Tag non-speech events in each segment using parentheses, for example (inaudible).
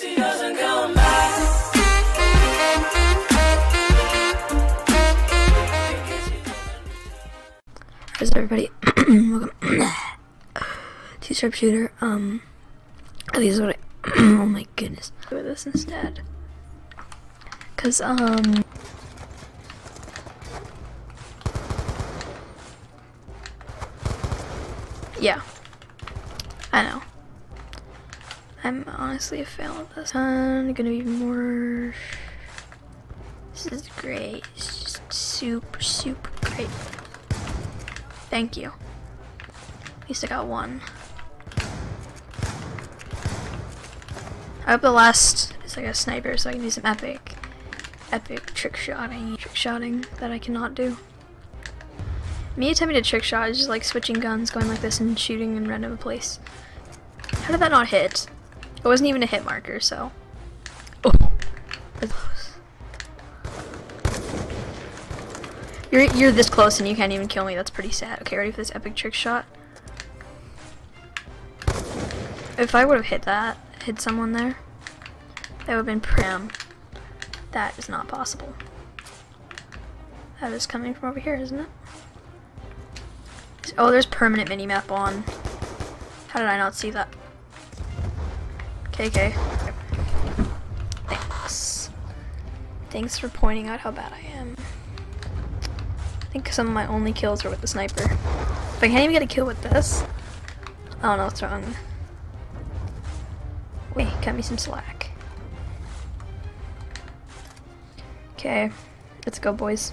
She doesn't come back. How's everybody? (clears throat) Welcome (clears throat) to Sharpshooter. Um, these are what I. (clears throat) oh my goodness. Do this instead. Cause um. Yeah. I know. I'm honestly a fail at this. I'm gonna be more. This is great. It's just super, super great. Thank you. At least I got one. I hope the last is like a sniper so I can do some epic, epic trick shotting, trick shotting that I cannot do. Me attempting to trick shot is just like switching guns, going like this and shooting in random place. How did that not hit? It wasn't even a hit marker, so. Oh. You're you're this close and you can't even kill me. That's pretty sad. Okay, ready for this epic trick shot? If I would have hit that, hit someone there, that would have been prim. That is not possible. That is coming from over here, isn't it? Oh, there's permanent minimap on. How did I not see that? KK. Thanks. Thanks for pointing out how bad I am. I think some of my only kills are with the sniper. If I can't even get a kill with this, I don't know what's wrong. Wait, cut me some slack. Okay, let's go, boys.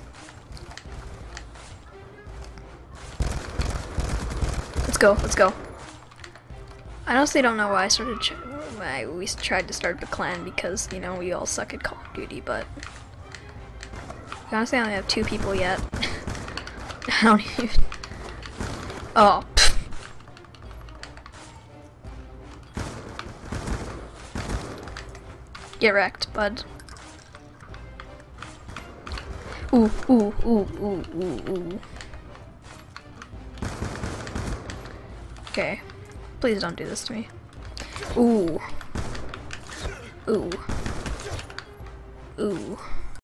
Let's go, let's go. I honestly don't know why I started. Why we tried to start the clan because you know we all suck at Call of Duty, but honestly, I only have two people yet. (laughs) I don't even. (laughs) Oh. Get wrecked, bud. Ooh, ooh, ooh, ooh, ooh, ooh. Okay. Please don't do this to me. Ooh. Ooh. Ooh.